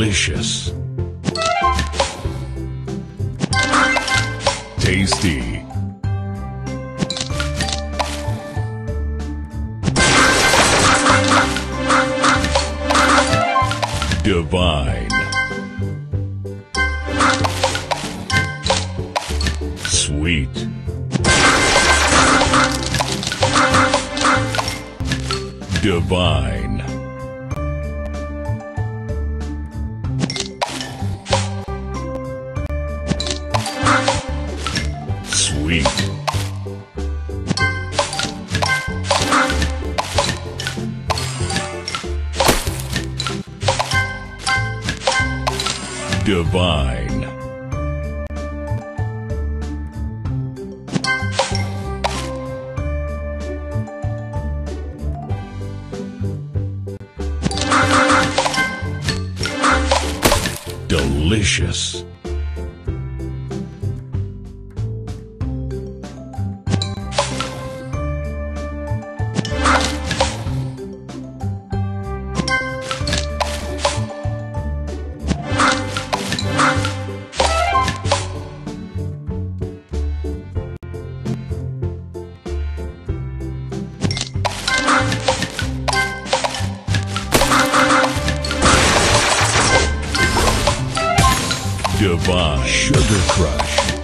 Delicious. Tasty. Divine. Sweet. Divine. Sweet. Divine. Delicious. Divine. Sugar Crush.